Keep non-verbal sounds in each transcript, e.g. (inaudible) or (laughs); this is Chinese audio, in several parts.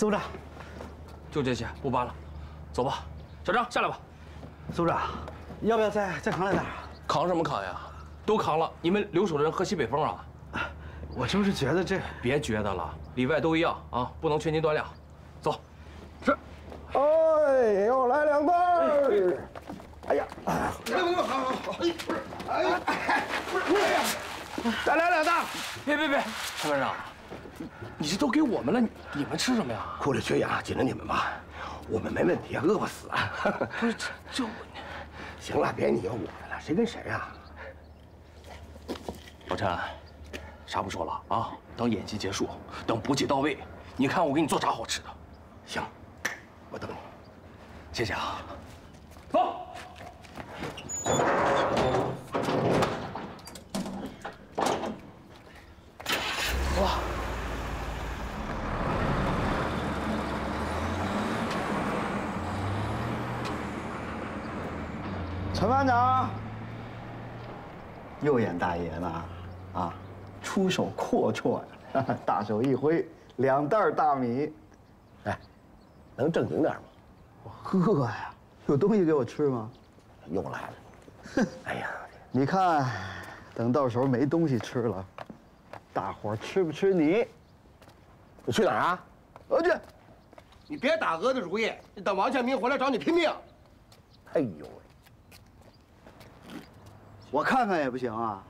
首长，就这些，不搬了，走吧。小张，下来吧。首长，要不要再再扛两袋？扛什么扛呀？都扛了。你们留守的人喝西北风啊？我就是觉得这……别觉得了，里外都一样啊，不能缺斤短两。走。是。哎，又来两袋。哎呀，不用不用，好好好。哎呀，不是，哎呀，再来两袋。别别别，陈班长，你这都给我们了，你们吃什么呀？库里缺氧，紧着你们吧。我们没问题，饿不死啊。不是，就行了，别你我的了，谁跟谁啊？老陈，啥不说了啊？等演习结束，等补给到位，你看我给你做啥好吃的。行，我等你。谢谢啊。走。班长，右眼大爷呢啊！出手阔绰呀，大手一挥，两袋大米。哎，能正经点吗？我饿呀，有东西给我吃吗？又来了。哼！(laughs) 哎呀，你看，等到时候没东西吃了，大伙吃不吃你？你去哪儿啊？我去。你别打鹅的主意，等王建民回来找你拼命。哎呦喂！我看看也不行啊。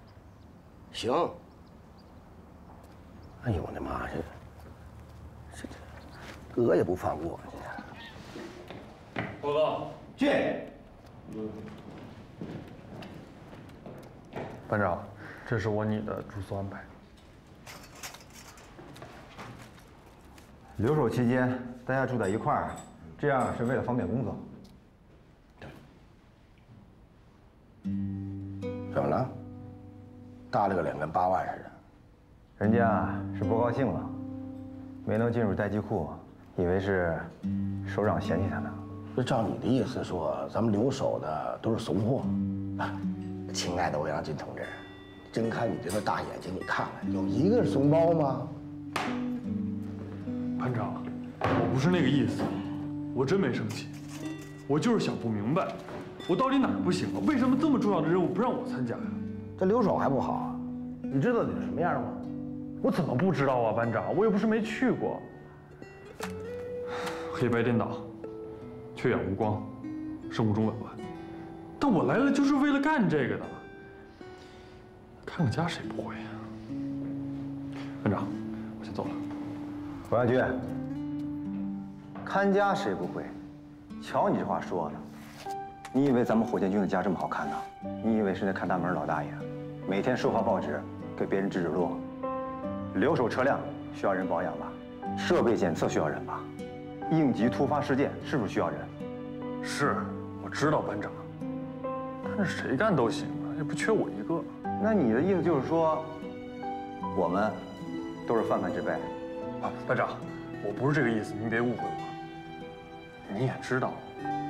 行。哎呦我的妈！这这这，哥也不放过。报告，进。班长，这是我拟的住宿安排。留守期间，大家住在一块儿，这样是为了方便工作。怎么了？大了个脸，跟八万似的。人家是不高兴了，没能进入待机库，以为是首长嫌弃他呢。这照你的意思说，咱们留守的都是怂货。(laughs) 亲爱的欧阳金同志，睁开你这个大眼睛，你看看，有一个是怂包吗？班长，我不是那个意思，我真没生气，我就是想不明白，我到底哪儿不行了？为什么这么重要的任务不让我参加呀？这留守还不好啊？你知道你是什么样吗？我怎么不知道啊，班长，我又不是没去过。黑白颠倒，缺氧无光，生物钟紊乱。但我来了就是为了干这个的。看个家谁不会呀？班长，我先走了。王亚军，看家谁不会？瞧你这话说的，你以为咱们火箭军的家这么好看呢？你以为是那看大门老大爷，每天收发报纸，给别人指指路？留守车辆需要人保养吧？设备检测需要人吧？应急突发事件是不是需要人？是，我知道班长。但是谁干都行啊，也不缺我一个。那你的意思就是说，我们都是泛泛之辈？啊，班长，我不是这个意思，您别误会我。你也知道，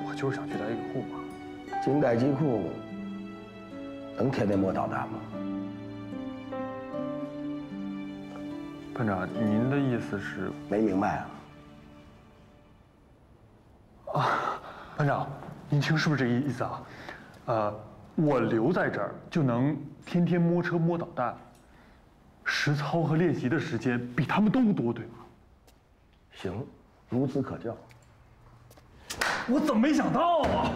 我就是想去待个库嘛。进待机库能天天摸导弹吗？班长，您的意思是？没明白啊？啊，班长，您听是不是这个意思啊？呃，我留在这儿就能天天摸车摸导弹，实操和练习的时间比他们都多，对吗？行，孺子可教。我怎么没想到啊？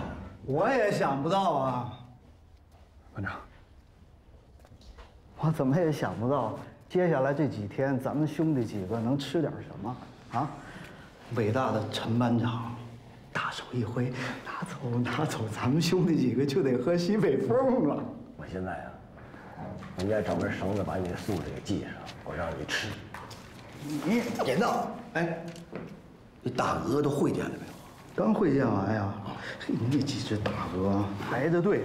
我也想不到啊，班长。我怎么也想不到，接下来这几天咱们兄弟几个能吃点什么啊？伟大的陈班长。大手一挥，拿走拿走，咱们兄弟几个就得喝西北风了。我现在啊，应该找根绳子把你的素质给系上，我让你吃。你点到，哎，这大鹅都会见了没有？刚会见完呀。嘿，那几只大鹅排着队，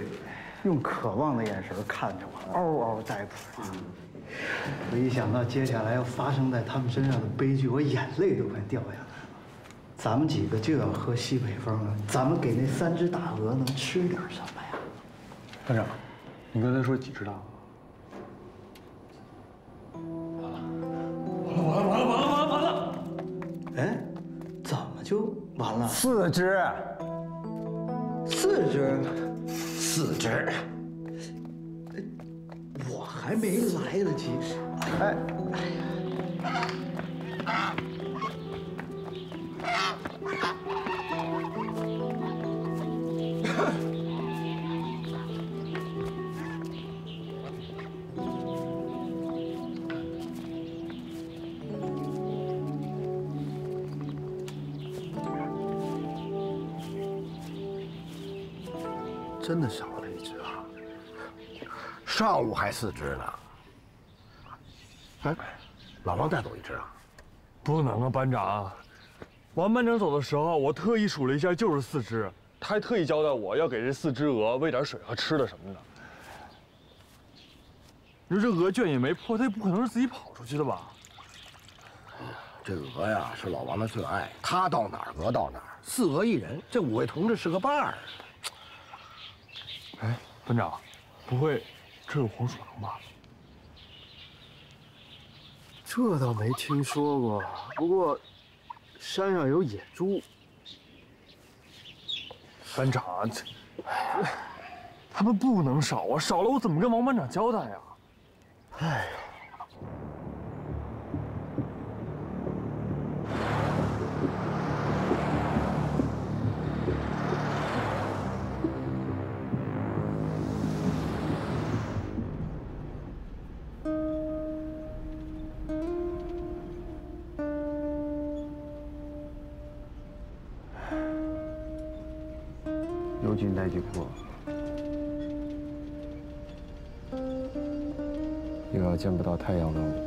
用渴望的眼神看着我，嗷嗷待哺。我一想到接下来要发生在他们身上的悲剧，我眼泪都快掉下来了。咱们几个就要喝西北风了，咱们给那三只大鹅能吃点什么呀？班长，你刚才说几只大鹅？完了，完了，完了，完了，完了，完了！哎，了？四只，四只，四只。我还没来得及。哎，真上午还四只呢。哎，老王带走一只啊？不能啊，班长。王班长走的时候，我特意数了一下，就是四只。他还特意交代我要给这四只鹅喂点水和吃的什么的。你说这鹅圈也没破，它也不可能是自己跑出去的吧？这鹅呀是老王的最爱，他到哪儿鹅到哪儿，四鹅一人，这五位同志是个伴儿。哎，班长，不会这有黄鼠狼吧？这倒没听说过，不过山上有野猪。班长，这他们不能少啊！少了我怎么跟王班长交代呀？哎呀，太阳了。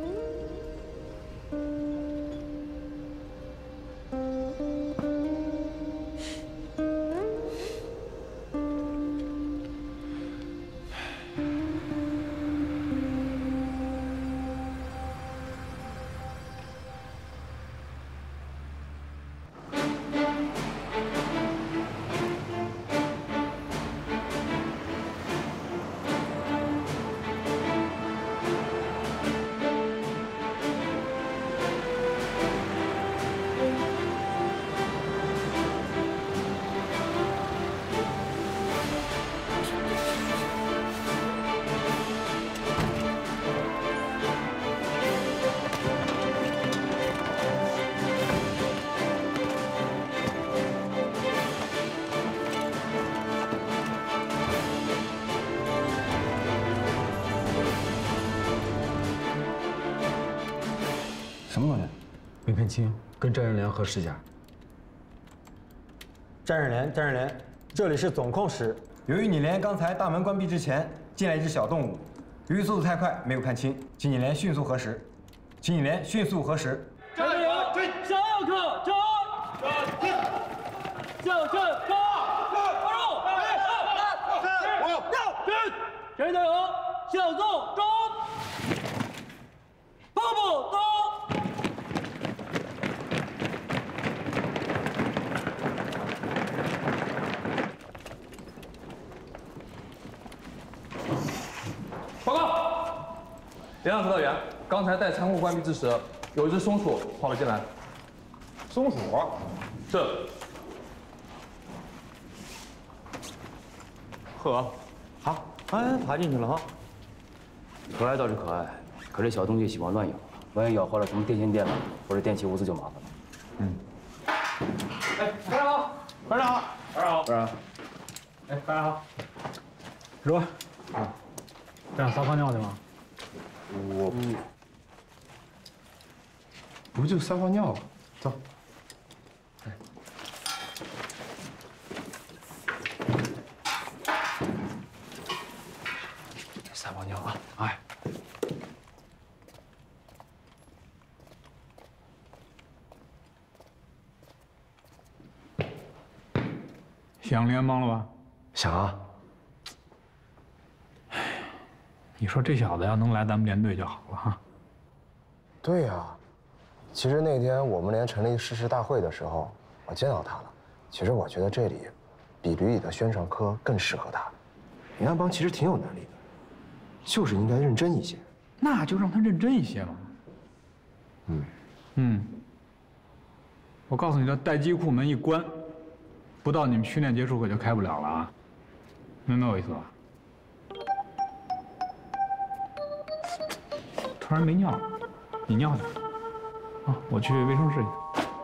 没看清，跟战仁良核实一下。战士连，战士连，这里是总控室。由于你连刚才大门关闭之前进来一只小动物，由于速度太快没有看清，请你连迅速核实，请你连迅速核实。向前走！加入！全体加油！向左中！步步走！报告，连长指导员，刚才在仓库关闭之时，有一只松鼠跑了进来。松鼠，是。呵，好，哎，爬进去了哈。可爱倒是可爱，可这小东西喜欢乱咬，万一咬坏了什么电线电缆或者电器物资就麻烦了。嗯哎，班长好，班长好，班长好，班长。哎，班长好。说，这样撒泡尿去吗？我不，不就撒泡尿吗？走。撒泡尿啊！哎，想联邦了吧？想啊，你说这小子要能来咱们连队就好了哈。对呀、其实那天我们连成立誓师大会的时候，我见到他了。其实我觉得这里比旅里的宣传科更适合他。林安邦其实挺有能力的，就是应该认真一些。那就让他认真一些嘛。嗯嗯。我告诉你，这待机库门一关，不到你们训练结束可就开不了了啊！明白我意思吧？突然没尿了，你尿去。啊，我去卫生室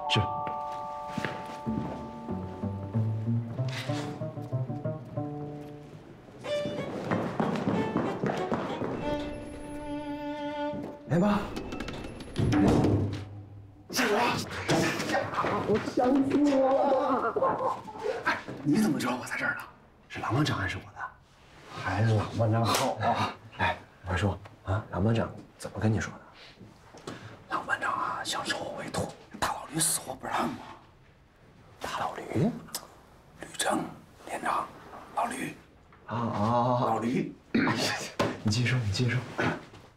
去。是。连爸，是我，我想死我了！哎，你怎么知道我在这儿呢？是郎班长暗示我的，还是郎班长好啊！哎，我说啊，郎班长怎么跟你说的？郎班长啊，想收我为徒，大老驴死活不让嘛。大老驴，吕正连长，老驴，啊啊啊，老驴，你继续说，你继续说。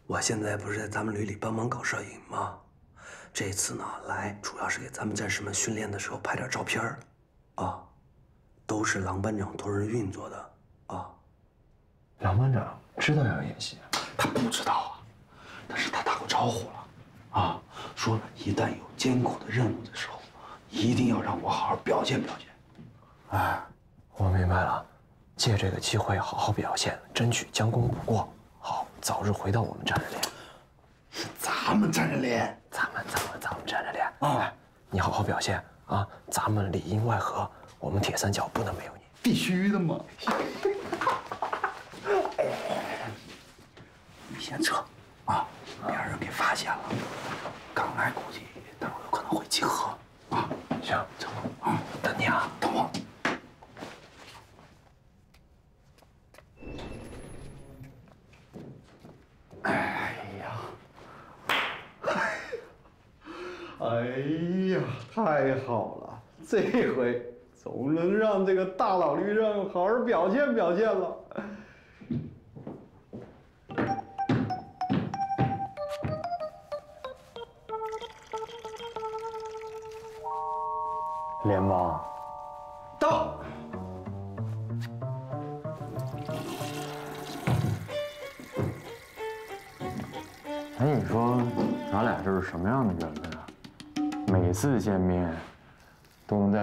我现在不是在咱们旅里帮忙搞摄影吗？这次呢来主要是给咱们战士们训练的时候拍点照片儿，啊，都是郎班长托人运作的，啊。郎班长知道要演戏，他不知道啊，但是他打过招呼了，啊，说一旦有艰苦的任务的时候，一定要让我好好表现表现。哎，我明白了，借这个机会好好表现，争取将功补过，好早日回到我们战士连。是咱们战士连，咱们咱们咱们战士连啊！你好好表现啊！咱们里应外合，我们铁三角不能没有你，必须的嘛！你先撤啊，别让人给发现了。刚来估计待会儿有可能会集合啊。行，走啊，等你啊，等我。哎呀，哎呀，太好了！这回总能让这个大老驴让好好表现表现了。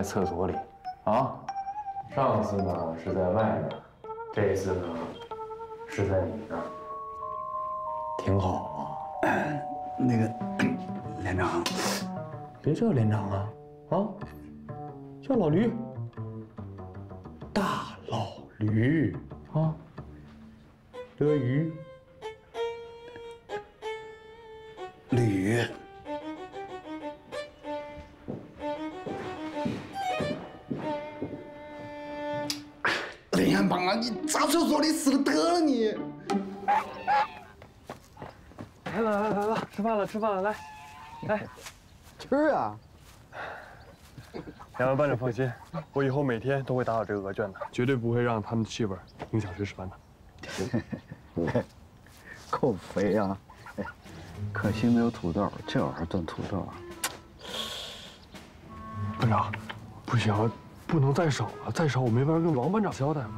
在厕所里啊？上次呢是在外面，这次呢是在你那儿，挺好啊。(coughs) 那个 (coughs) 连长，别叫连长啊，啊，叫老驴。大老驴啊，德鱼。来了来来来来，吃饭了吃饭了，来，来，吃啊！两位班长放心，我以后每天都会打扫这个鹅圈的，绝对不会让他们的气味影响谁吃饭的。够肥啊！可惜没有土豆，这玩意儿炖土豆啊！班长，不行，不能再少了，再少我没法跟王班长交代了。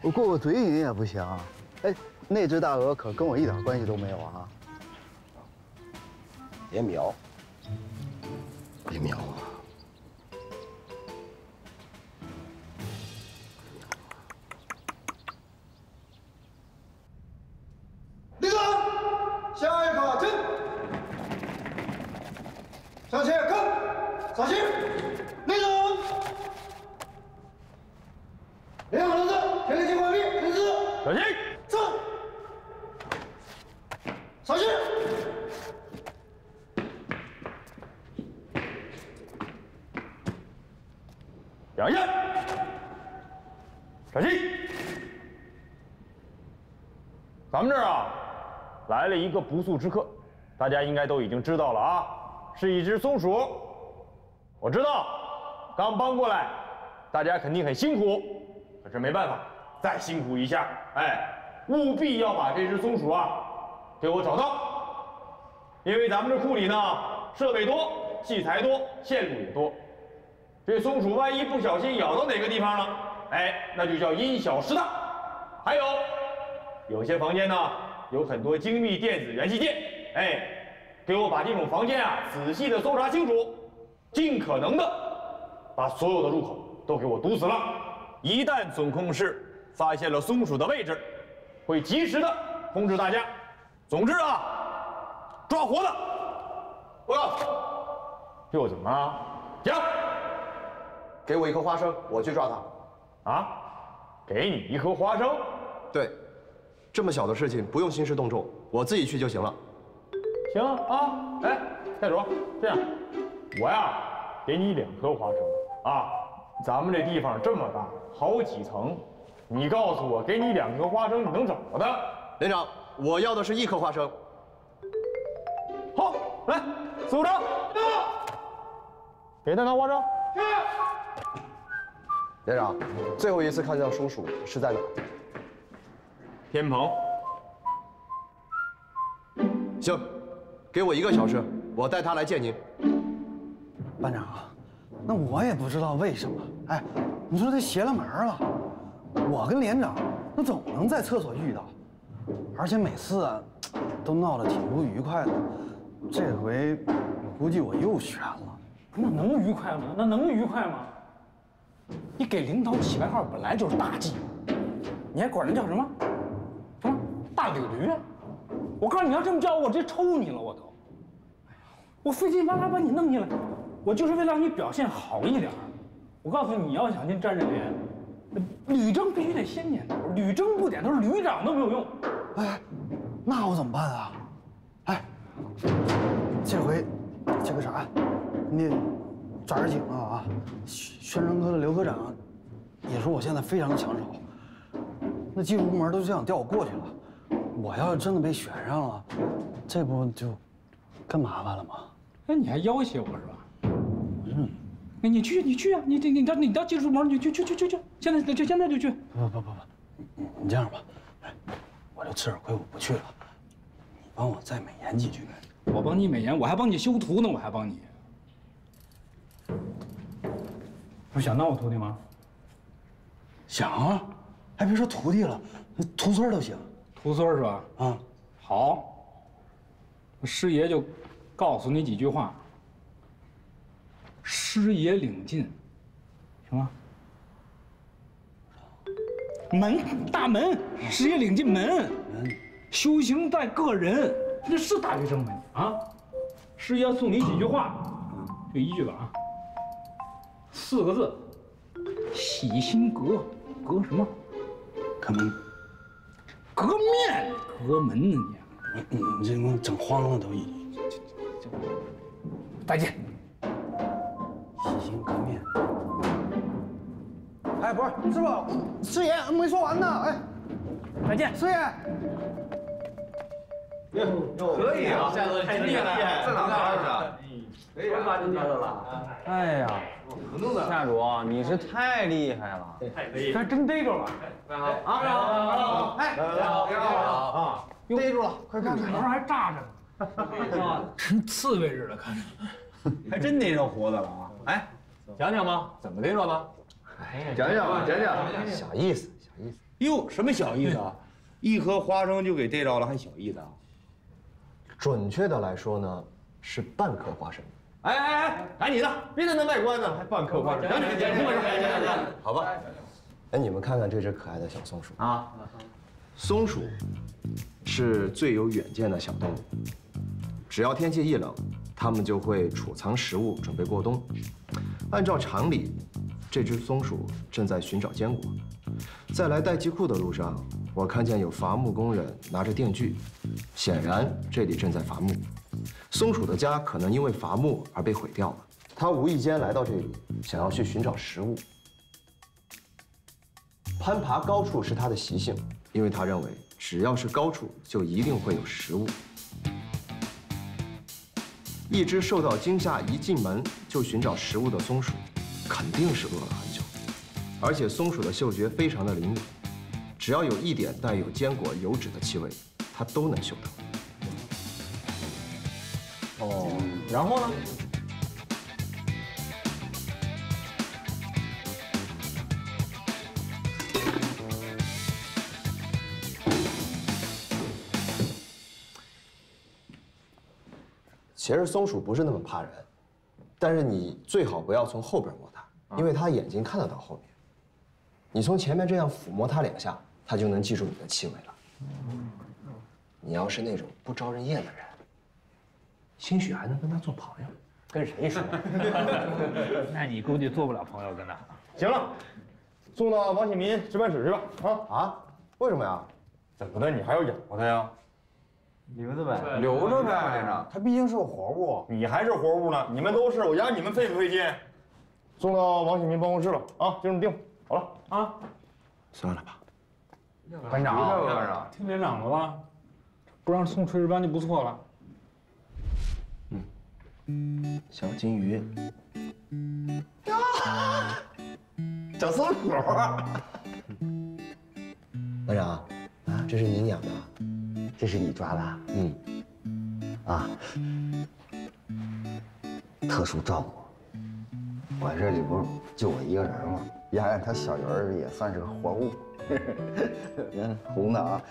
我过过嘴瘾也不行。哎，那只大鹅可跟我一点关系都没有啊！别瞄，别瞄啊！不速之客，大家应该都已经知道了啊，是一只松鼠。我知道，刚搬过来，大家肯定很辛苦，可是没办法，再辛苦一下，哎，务必要把这只松鼠啊，给我找到，因为咱们这库里呢，设备多，器材多，线路也多。这松鼠万一不小心咬到哪个地方了，哎，那就叫因小失大。还有，有些房间呢有很多精密电子元器件，哎，给我把这种房间啊仔细的搜查清楚。尽可能的把所有的入口都给我堵死了。一旦总控室发现了松鼠的位置，会及时的通知大家。总之啊，抓活的。报告。又怎么了？讲。给我一颗花生，我去抓它。啊？给你一颗花生？对，这么小的事情不用兴师动众，我自己去就行了。行啊，哎，寨主，这样，我呀给你两颗花生啊。咱们这地方这么大，好几层，你告诉我，给你两颗花生，你能怎么的？连长，我要的是一颗花生。好，来，司务长，给他拿花生。连长，最后一次看见松鼠是在哪？天鹏。行，给我一个小时，我带他来见您。班长，那我也不知道为什么。哎，你说他邪了门了，我跟连长那总能在厕所遇到，而且每次啊都闹得挺不愉快的。这回估计我又悬了。那能愉快吗？那能愉快吗？你给领导起外号本来就是大忌，你还管人叫什么？大驴驴？我告诉你，你要这么叫我，我直接抽你了，我都。我费劲巴拉把你弄进来，我就是为了让你表现好一点。我告诉你，你要想进战士连，吕征必须得先点头，吕征不点头，旅长都没有用。哎，那我怎么办啊？哎，这回这个啥，你抓点紧了啊！宣传科的刘科长也说我现在非常的抢手，那技术部门都想调我过去了。我要是真的被选上了，这不就更麻烦了吗？哎，你还要挟我是吧？嗯，哎你去，你去啊！你你你到你到技术部门，你去去去去去，现在就现在就去。不不不不，你你这样吧，哎，我就吃点亏，我不去了。你帮我再美言几句。我帮你美言，我还帮你修图呢，我还帮你。不是想当我徒弟吗？想啊，还别说徒弟了，徒孙都行。徒孙是吧？啊，好。师爷就告诉你几句话。师爷领进，行吗？门大门，师爷领进门。修行在个人，那是大学生吗你啊？师爷送你几句话，就一句吧啊。四个字，洗心革，革什么？革门。革面，革门呢你？你你这给我整慌了都已经。再见。洗心革面。哎，不是师傅，师爷没说完呢。哎，再见，师爷。可以啊，太厉害，在哪儿的？可以把你接了。哎呀，夏主，你是太厉害了，太厉害，还真逮着了。大家好啊！哎，大家好，大家好啊！逮住了，快看看，门还炸着呢，跟刺猬似的，看着。还真逮着活的了啊！哎，讲讲吧，怎么逮着的？哎，讲讲吧，讲讲。小意思，小意思。哟，什么小意思啊？一颗花生就给逮着了，还小意思啊？准确的来说呢，是半颗花生。哎哎哎，赶紧的，别在那卖关子，还半颗花生。讲讲讲讲讲讲，好吧。哎，你们看看这只可爱的小松鼠啊。松鼠是最有远见的小动物，只要天气一冷，它们就会储藏食物，准备过冬。按照常理，这只松鼠正在寻找坚果。在来代机库的路上，我看见有伐木工人拿着电锯，显然这里正在伐木。松鼠的家可能因为伐木而被毁掉了，它无意间来到这里，想要去寻找食物。攀爬高处是它的习性，因为它认为只要是高处，就一定会有食物。一只受到惊吓一进门就寻找食物的松鼠，肯定是饿了很久。而且松鼠的嗅觉非常的灵敏，只要有一点带有坚果油脂的气味，它都能嗅到。哦，然后呢？其实松鼠不是那么怕人，但是你最好不要从后边摸它，因为它眼睛看得到后面。你从前面这样抚摸它两下，它就能记住你的气味了。你要是那种不招人厌的人，兴许还能跟他做朋友。跟谁说？(laughs) 那你估计做不了朋友跟他。行了，送到王启民值班室去吧。啊啊？为什么呀？怎么的？你还要养活他呀？留着呗，留着呗，连长，他毕竟是个活物。你还是活物呢？你们都是，我养你们费不费劲？送到王启民办公室了啊，就这么定。好了啊，算了吧。班长，班长，听连长的吧，不让送炊事班就不错了。小金鱼，小松鼠。班长，啊，这是你养的？这是你抓的？嗯。啊，特殊照顾。我这里不是就我一个人吗？养养他小鱼儿也算是个活物。你 (laughs) 看红的啊，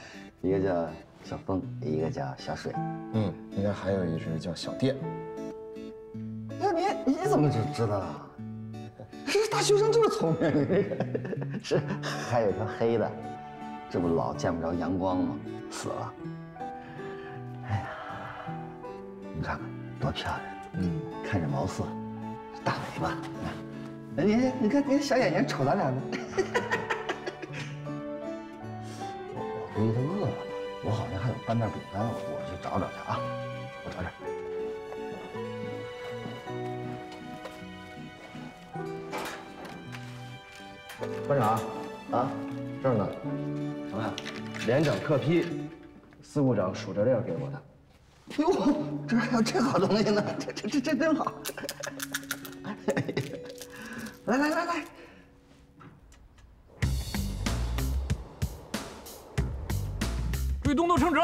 一个叫小风，一个叫小水。嗯，应该还有一只叫小电。那你你怎么就知道啊？这大学生就是聪明，这还有一条黑的，这不老见不着阳光吗？死了。哎呀，你看看多漂亮！嗯，看这毛色，大尾巴，哎，你你看你小眼睛瞅咱俩呢。(laughs) 我估计他饿了，我好像还有半袋饼干，我我去找找去啊，我找找。班长，啊，这儿呢。什么呀？连长特批，司部长数着令给我的。哎呦，这还有这好东西呢，这这这这真好。来来来来，注意动作称职。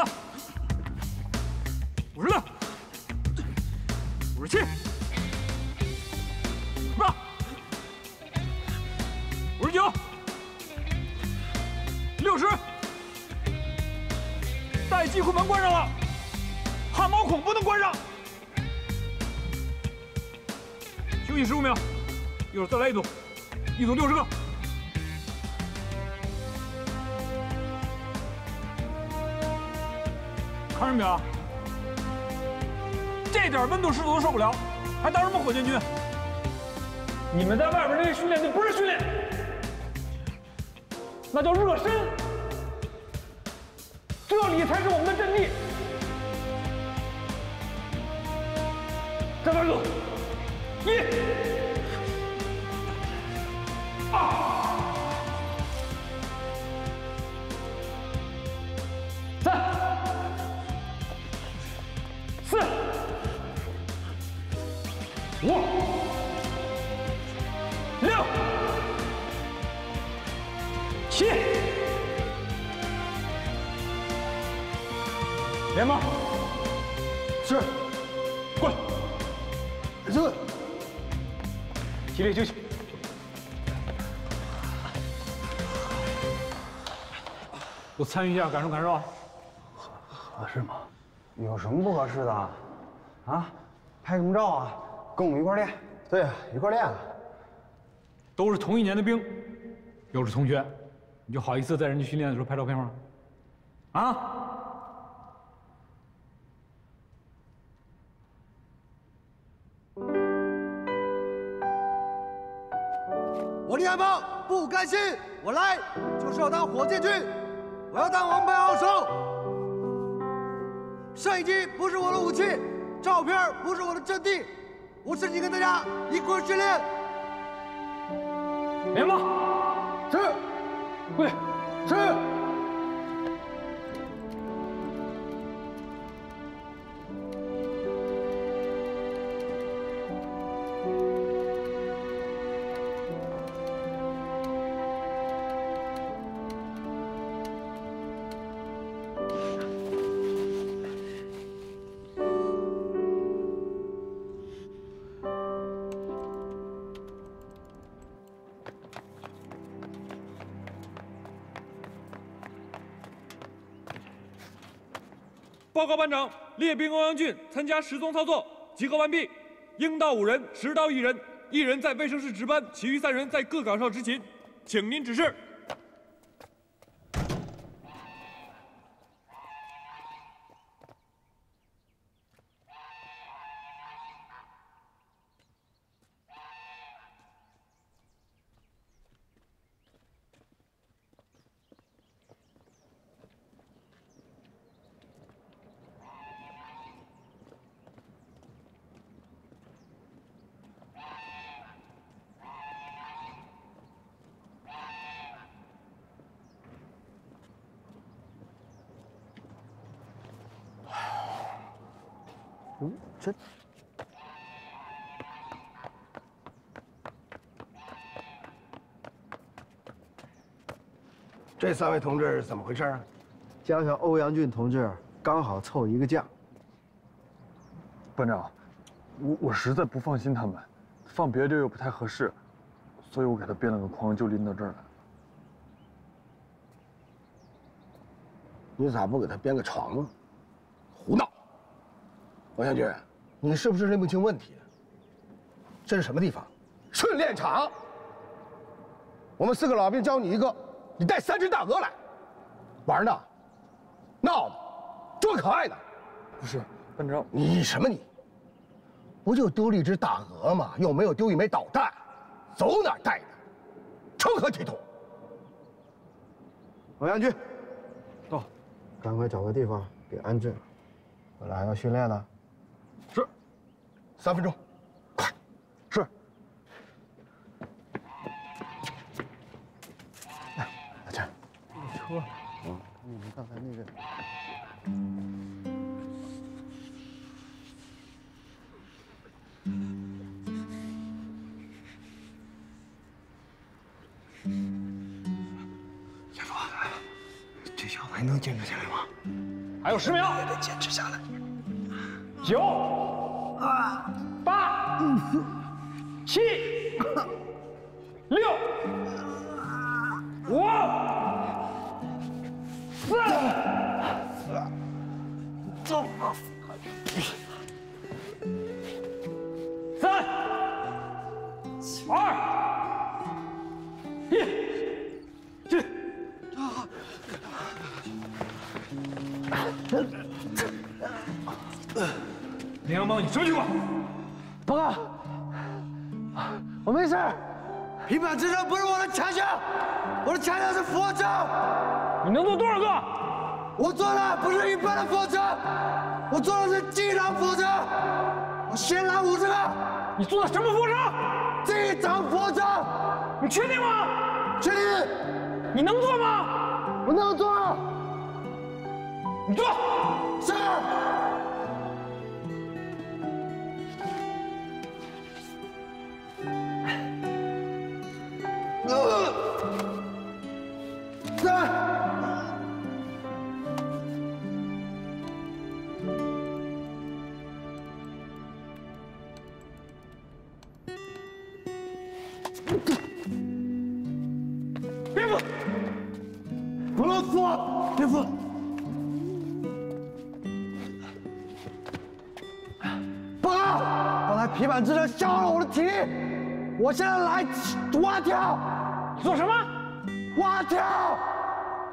这点温度师傅都受不了，还当什么火箭军？你们在外边那些训练，那不是训练，那叫热身。这里才是我们的阵地。再来一组，一、五、六、七。连吗？是。过来。这。起立休息。我参与一下，感受感受。合合适吗？有什么不合适的？啊？拍什么照啊？跟我们一块练。对啊，一块练啊。都是同一年的兵，又是同学，你就好意思在人家训练的时候拍照片吗？啊？我李海豹不甘心，我来就是要当火箭军，我要当王牌好手。摄影机不是我的武器，照片不是我的阵地，我申请跟大家一块训练。连吗？是。对。是。报告班长，列兵欧阳俊参加失踪操作，集合完毕。应到五人，实到一人，一人在卫生室值班，其余三人在各岗哨执勤，请您指示。嗯，这这三位同志怎么回事啊？加上欧阳俊同志刚好凑一个将。班长，我我实在不放心他们，放别的地儿又不太合适，所以我给他编了个筐，就拎到这儿来。你咋不给他编个床啊？胡闹！王将军，你是不是认不清问题？这是什么地方？训练场。我们四个老兵教你一个，你带三只大鹅来，玩呢？闹呢？装可爱呢？不是，班长，你什么你？不就丢了一只大鹅吗？又没有丢一枚导弹，走哪儿带哪，成何体统？欧阳军，到，赶快找个地方给安置了，回来还要训练呢。是，三分钟，快，是。来，阿谦，车，嗯，你们刚才那个。小朱，这小子还能坚持下来吗？还有十秒，也得坚持下来。九、八、七、六、五、四、走。三、二、林阳帮，你什么情况？报告，我没事。平板支撑不是我的强项，我的强项是俯卧撑。你能做多少个？我做的不是一般的俯卧撑，我做的是机场俯卧撑。我先来五十个。你做的什么俯卧撑？机场俯卧撑。你确定吗？确定。你能做吗？我能做。你做。是。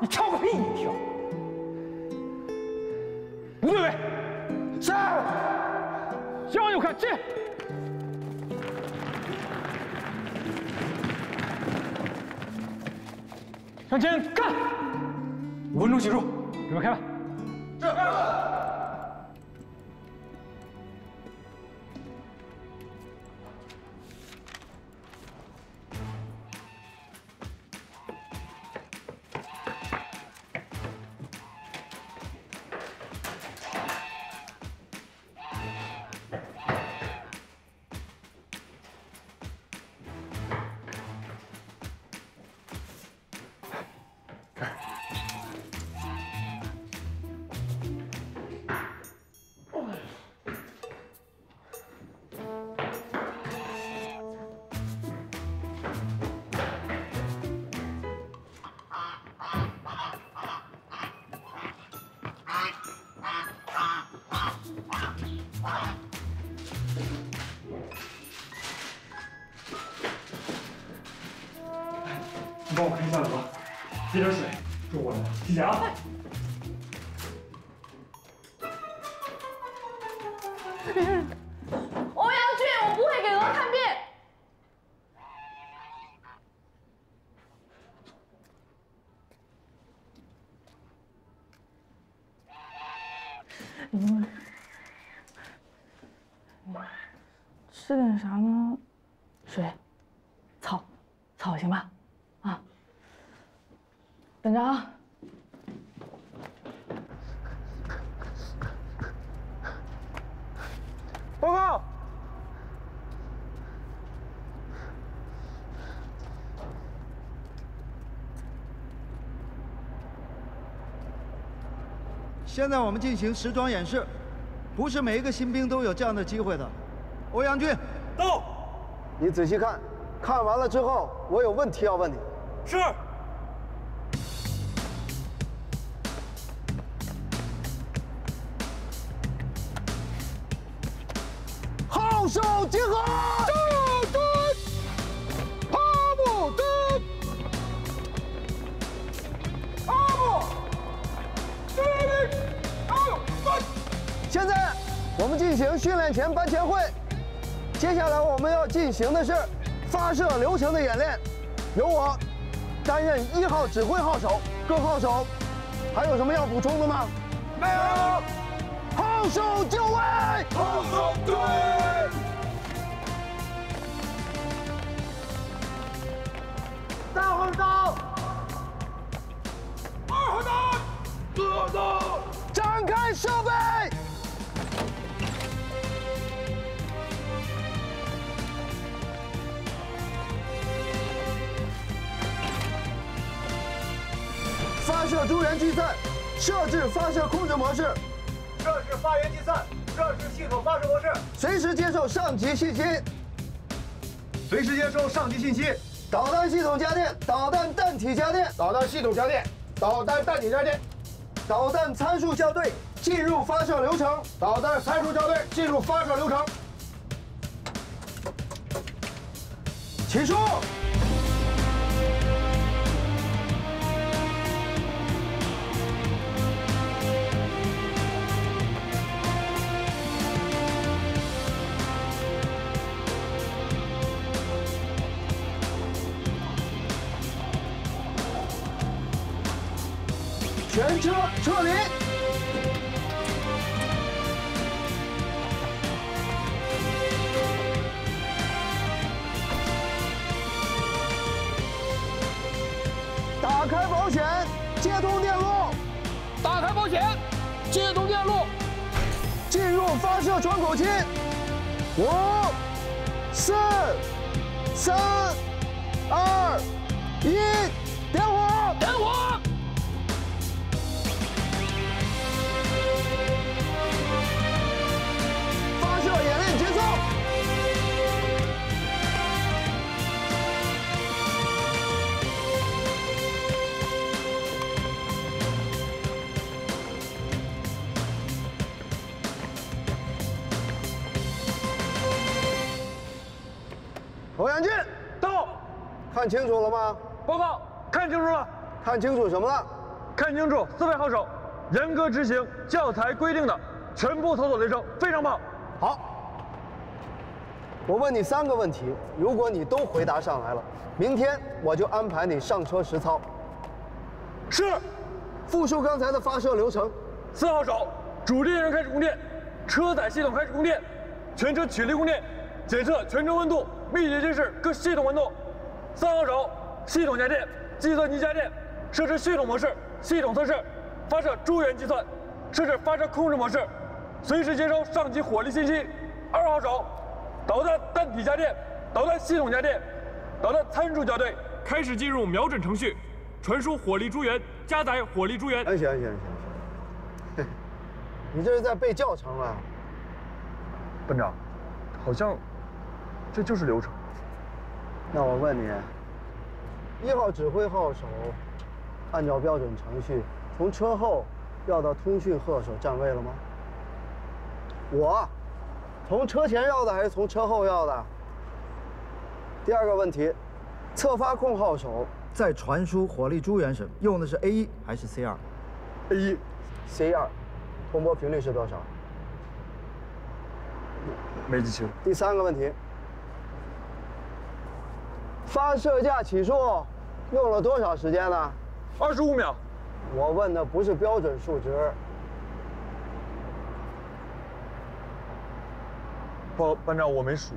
你跳个屁！你跳。吴队伟，是。向往右看，进。向前看，五分钟起步，准备开饭。是。吃点啥呢？水、草、草行吧？啊，等着啊。报告。现在我们进行时装演示，不是每一个新兵都有这样的机会的。欧阳军，到。你仔细看，看完了之后，我有问题要问你。是。进行的是发射流程的演练，由我担任一号指挥号手。各号手还有什么要补充的吗？没有。号手就位，号手对。三号到，二号到，四号到，展开设备。发射诸元计算，设置发射控制模式。设置发源计算，设置系统发射模式，随时接受上级信息，随时接收上级信息。导弹系统加电，导弹弹体加电，导弹系统加电，导弹弹体加电，导弹参数校对，进入发射流程。导弹参数校对，进入发射流程。起数。接通电路。进入发射窗口期。五、四、三、二、一，点火！点火！欧阳靖到，看清楚了吗？报告，看清楚了。看清楚什么了？看清楚四位号手严格执行教材规定的全部操作流程，非常棒。好，我问你三个问题，如果你都回答上来了，明天我就安排你上车实操。是。复述刚才的发射流程。四号手，主电源开始供电，车载系统开始供电，全车取力供电，检测全程温度，密集监视各系统温度。三号手，系统家电，计算机家电，设置系统模式，系统测试，发射诸元计算，设置发射控制模式，随时接收上级火力信息。二号手，导弹弹体家电，导弹系统家电，导弹参数校对，开始进入瞄准程序，传输火力诸元，加载火力诸元。行行行行行，(laughs) 你这是在背教程啊？班长，好像这就是流程。那我问你，一号指挥号手按照标准程序从车后绕到通讯鹤手站位了吗？我从车前绕的还是从车后绕的？第二个问题，侧发控号手在传输火力诸原时用的是 A 一还是 C 二？A 一，C 二，通波频率是多少？没记清。第三个问题，发射架起数用了多少时间呢？二十五秒。我问的不是标准数值。报班长，我没数。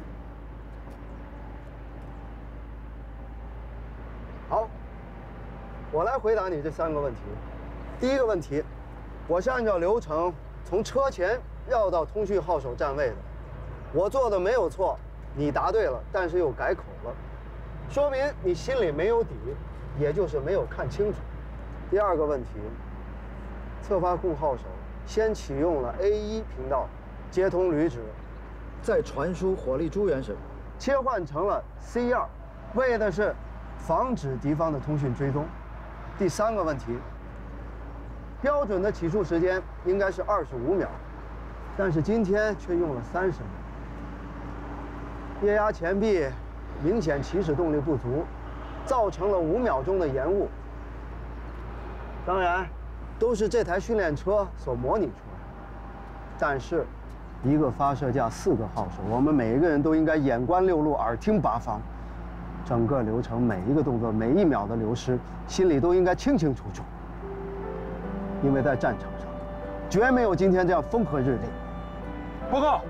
好，我来回答你这三个问题。第一个问题，我是按照流程从车前绕到通讯号手站位的，我做的没有错，你答对了，但是又改口了，说明你心里没有底，也就是没有看清楚。第二个问题，侧发控号手先启用了 A 一频道接通旅址，在传输火力诸原神切换成了 C 二，为的是。防止敌方的通讯追踪。第三个问题，标准的起诉时间应该是二十五秒，但是今天却用了三十秒。液压前臂明显起始动力不足，造成了五秒钟的延误。当然，都是这台训练车所模拟出来。但是，一个发射架四个号手，我们每一个人都应该眼观六路，耳听八方。整个流程每一个动作每一秒的流失，心里都应该清清楚楚。因为在战场上，绝没有今天这样风和日丽。报告，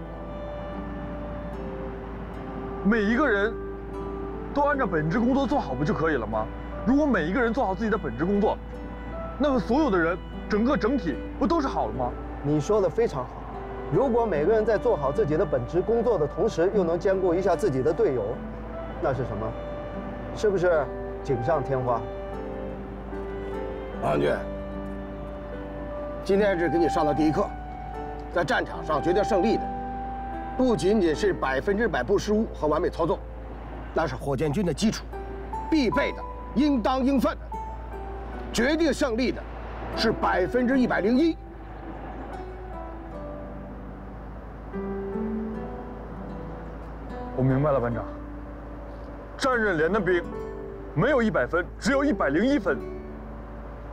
每一个人都按照本职工作做好不就可以了吗？如果每一个人做好自己的本职工作，那么所有的人，整个整体不都是好了吗？你说的非常好。如果每个人在做好自己的本职工作的同时，又能兼顾一下自己的队友，那是什么？是不是锦上添花？王军，今天是给你上的第一课，在战场上决定胜利的，不仅仅是百分之百不失误和完美操纵，那是火箭军的基础，必备的、应当应分的。决定胜利的，是百分之一百零一。我明白了，班长。战刃连的兵，没有一百分，只有一百零一分。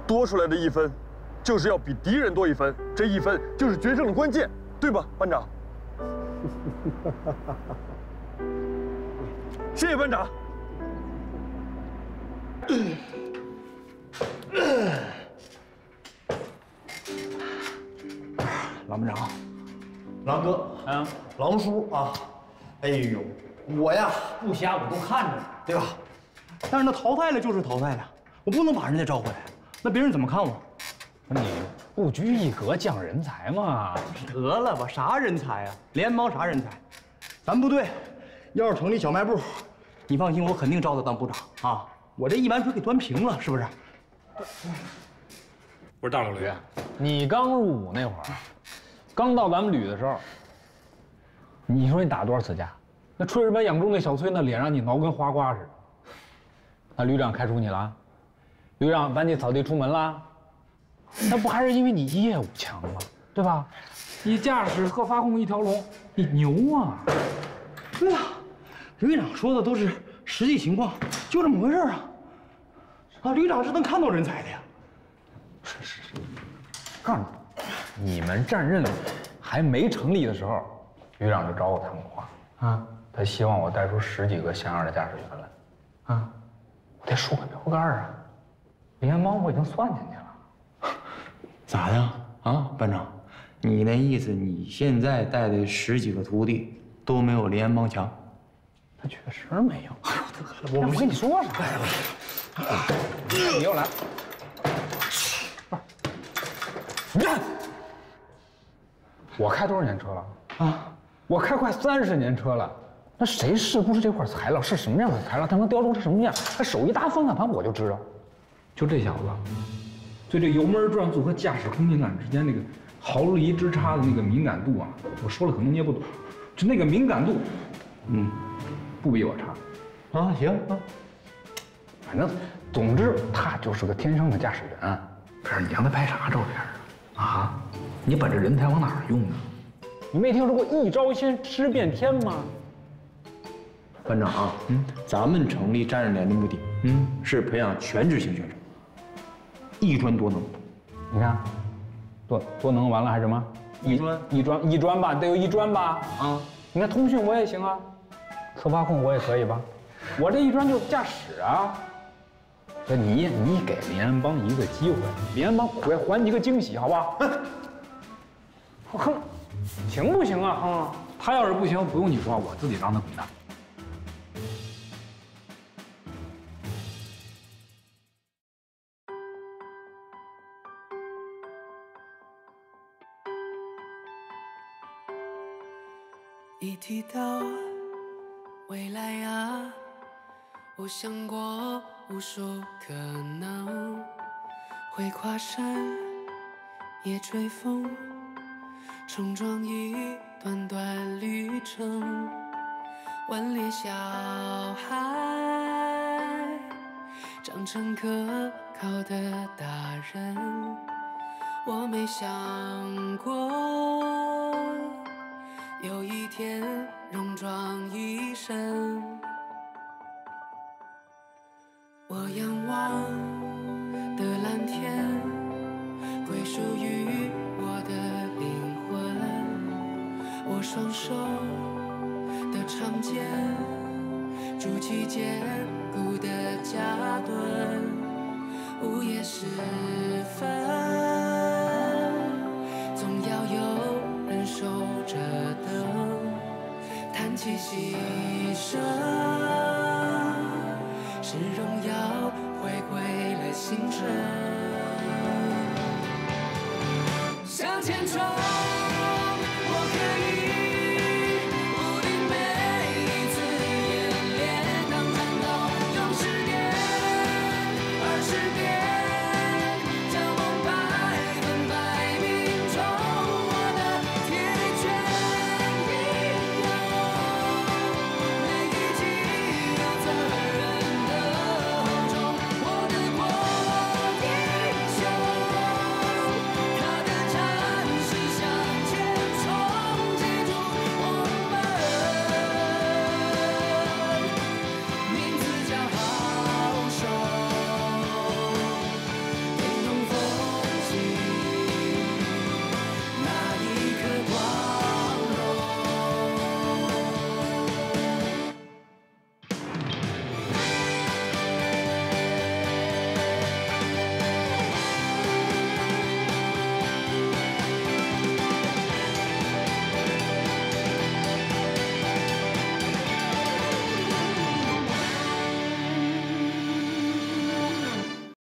多出来的一分，就是要比敌人多一分，这一分就是决胜的关键，对吧，班长？(laughs) 谢谢班长。(coughs) 老班长，狼哥，啊，狼叔啊，哎呦。我呀不瞎，我都看着呢，对吧？但是那淘汰了就是淘汰了，我不能把人家招回来，那别人怎么看我？你不拘一格降人才嘛？得了吧，啥人才啊？联邦啥人才？咱部队要是成立小卖部，你放心，我肯定招他当部长啊！我这一碗水给端平了，是不是？不是大老驴，你刚入伍那会儿，刚到咱们旅的时候，你说你打多少次架？那炊事班养猪那小崔，那脸让你挠跟花瓜似的。那旅长开除你了，旅长把你扫地出门了，那不还是因为你业务强吗？对吧？你驾驶和发控一条龙，你牛啊！对了，旅长说的都是实际情况，就这么回事啊。啊，旅长是能看到人才的呀。是是是，告诉你，你们战刃还没成立的时候，旅长就找我谈过话啊。他希望我带出十几个像样的驾驶员来，啊，我得竖个标杆啊！联邦我已经算进去了，咋的啊，班长？你那意思，你现在带的十几个徒弟都没有联邦强？他确实没有。哎呦，得了，我不跟你说啥呀？(laughs) 你又来，你看，我开多少年车了啊？我开快三十年车了。那谁是不是这块材料？是什么样的材料？它能雕成什么样？他手一搭方向盘，我就知道。就这小子，对这油门转速和驾驶空间感之间那个毫厘之差的那个敏感度啊，我说了可能你也不懂。就那个敏感度，嗯，不比我差。啊，行啊。反正，总之他就是个天生的驾驶员。不是你让他拍啥照片啊？啊？你把这人才往哪儿用呢？你没听说过一招鲜吃遍天吗？班长啊，嗯，咱们成立战士连的目的，嗯，是培养全职型选手，一专多能。你看，多多能完了还是什么？一专一专一专吧，得有一专吧？啊，你看通讯我也行啊，策划控我也可以吧？我这一专就驾驶啊。这你你给林安邦一个机会，林安邦会还你个惊喜，好不好？哼，行不行啊？哼，他要是不行，不用你说，我自己让他滚蛋。一提到未来啊，我想过无数可能，会跨山，也追风，冲撞一段段旅程，顽劣小孩，长成可靠的大人，我没想过。有一天戎装一身，我仰望的蓝天归属于我的灵魂，我双手的长剑筑起坚固的家墩，午夜时分。是牺牲，是荣耀，回归了星辰。向前冲！我可以。